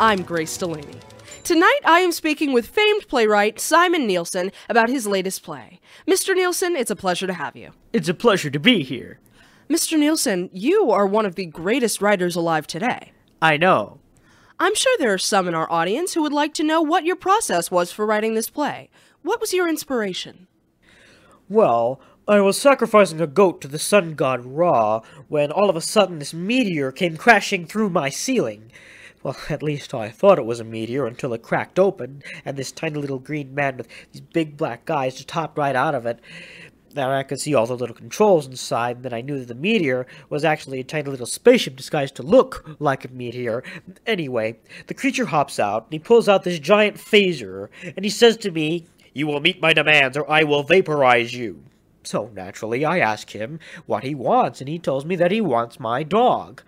I'm Grace Delaney. Tonight I am speaking with famed playwright Simon Nielsen about his latest play. Mr. Nielsen, it's a pleasure to have you. It's a pleasure to be here. Mr. Nielsen, you are one of the greatest writers alive today. I know. I'm sure there are some in our audience who would like to know what your process was for writing this play. What was your inspiration? Well, I was sacrificing a goat to the sun god Ra when all of a sudden this meteor came crashing through my ceiling. Well, at least I thought it was a meteor until it cracked open, and this tiny little green man with these big black eyes just hopped right out of it. Now I could see all the little controls inside, and then I knew that the meteor was actually a tiny little spaceship disguised to look like a meteor. Anyway, the creature hops out, and he pulls out this giant phaser, and he says to me, You will meet my demands, or I will vaporize you. So naturally, I ask him what he wants, and he tells me that he wants my dog.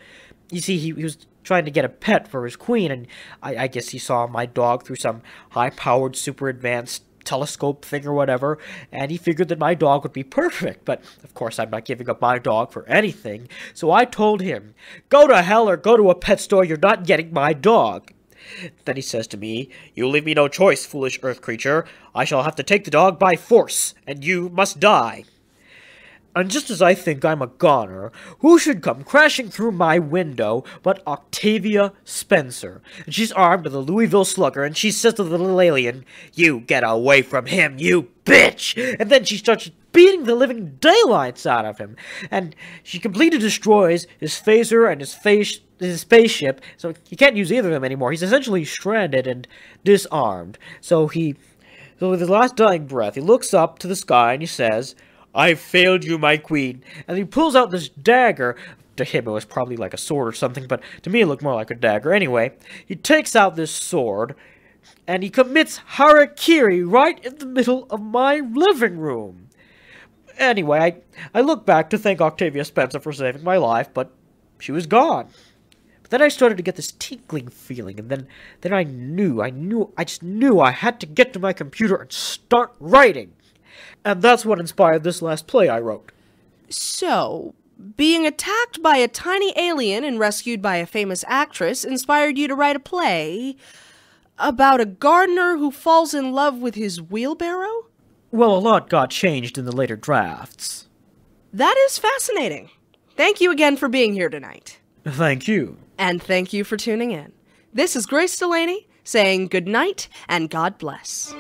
You see, he, he was trying to get a pet for his queen, and I, I guess he saw my dog through some high-powered, super advanced telescope thing or whatever, and he figured that my dog would be perfect. But of course, I'm not giving up my dog for anything. So I told him, Go to hell or go to a pet store, you're not getting my dog. Then he says to me, You leave me no choice, foolish earth creature. I shall have to take the dog by force, and you must die. And just as I think I'm a goner, who should come crashing through my window but Octavia Spencer? And she's armed with a Louisville slugger, and she says to the little alien, You get away from him, you bitch! And then she starts beating the living daylights out of him. And she completely destroys his phaser and his face his spaceship, so he can't use either of them anymore. He's essentially stranded and disarmed. So he so with his last dying breath, he looks up to the sky and he says, I failed you, my queen. And he pulls out this dagger. To him, it was probably like a sword or something, but to me, it looked more like a dagger. Anyway, he takes out this sword, and he commits harakiri right in the middle of my living room. Anyway, I, I look back to thank Octavia Spencer for saving my life, but she was gone. But then I started to get this tinkling feeling, and then, then I knew, I knew, I just knew I had to get to my computer and start writing. And that's what inspired this last play I wrote. So, being attacked by a tiny alien and rescued by a famous actress inspired you to write a play about a gardener who falls in love with his wheelbarrow? Well, a lot got changed in the later drafts. That is fascinating. Thank you again for being here tonight. Thank you. And thank you for tuning in. This is Grace Delaney saying good night and God bless.